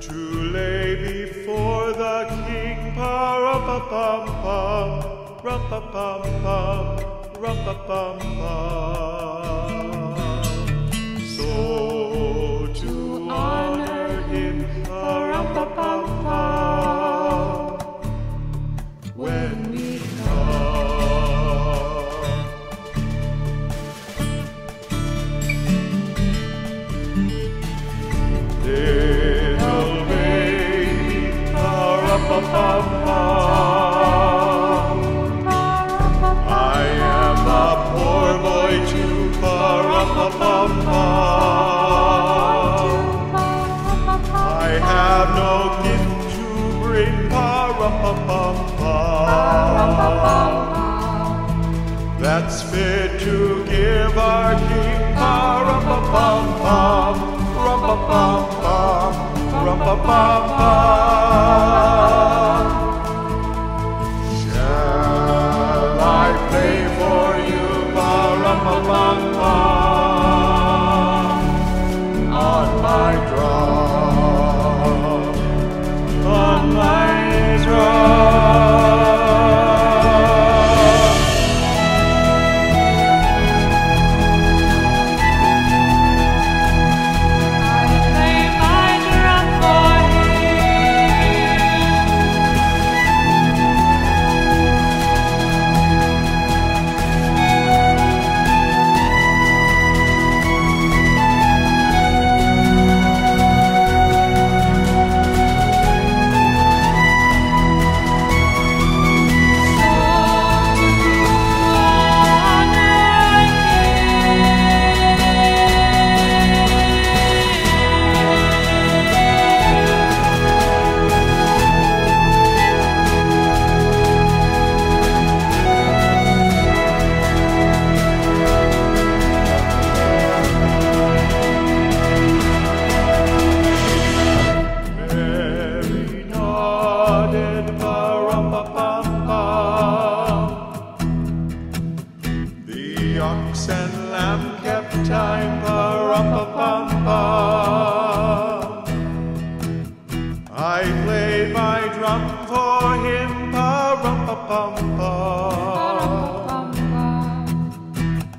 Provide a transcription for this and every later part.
To lay before the King pa-rum-pa-pum-pum, rum-pa-pum-pum, rum-pa-pum-pum. So to honor him, I have no gift to bring. That's fit to give our king, pa-rum-pa-pum-pum, rum-pa-pum-pum, rum-pa-pum-pum.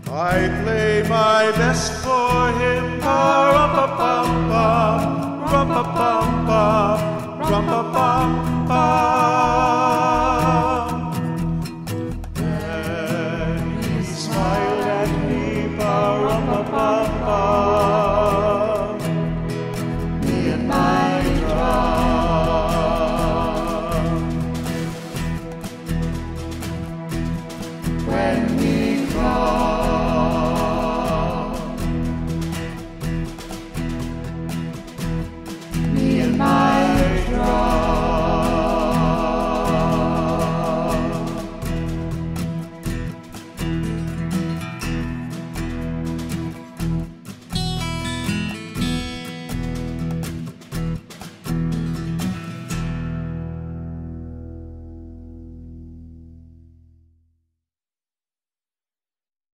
I play my best for him, when we